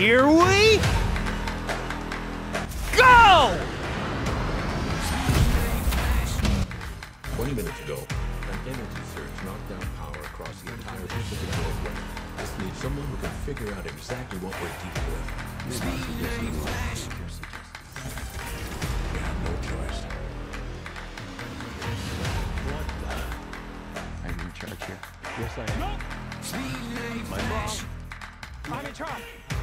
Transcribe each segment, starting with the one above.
Here we go! 20 minutes ago, an energy surge knocked down power across the entire Pacific Northwest. This needs someone who can figure out exactly what we're dealing with. Maybe suggest We have no choice. I'm in charge here. Yes, I am. My mom. I'm in charge.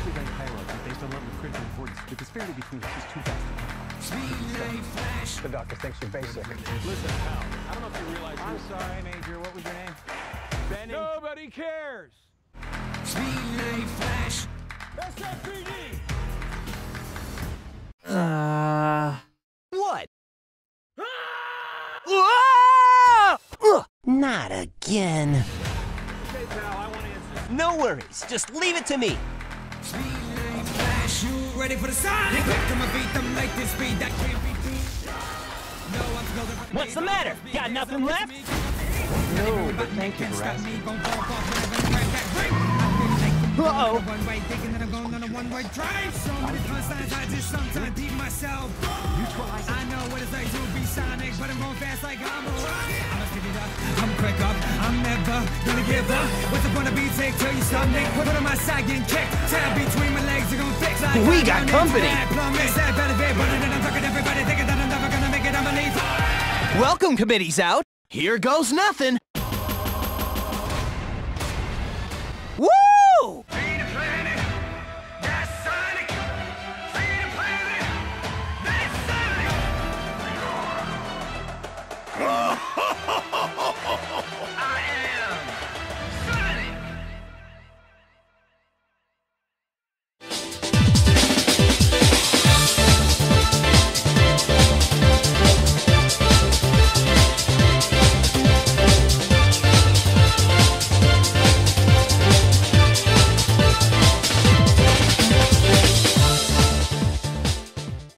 Things usually by hierarchy based on level of critical importance, with disparity between us is too fast. The doctor thinks you're basic. Listen, pal. I don't know if you realize I'm sorry, Major. What was your name? Benny. Nobody cares. SFPD. Uh. What? Ah! Not again. Okay, pal. I want answers. No worries. Just leave it to me. Ready for the Sonic? I'ma beat them like this speed that can't be beat. No one's building for What's the matter? Got nothing left? No, but thank you for asking. Uh-oh. One way thinking that I'm going on a one-way drive. So many punchlines, I just sometimes beat myself. I know what it's like to be Sonic, but I'm going fast like I'm a rocket. I'm speed up, I'm quick up, I'm never gonna give up. What's the point of beat take till you stomach? Put on my side getting kicked. Tab between my legs, you're gonna fix like We got company. Plumbing, sad benefit, but then I'm talking to everybody thinking that I'm never gonna make it. I'm a leave. Welcome, committee's out. Here goes nothing. Woo!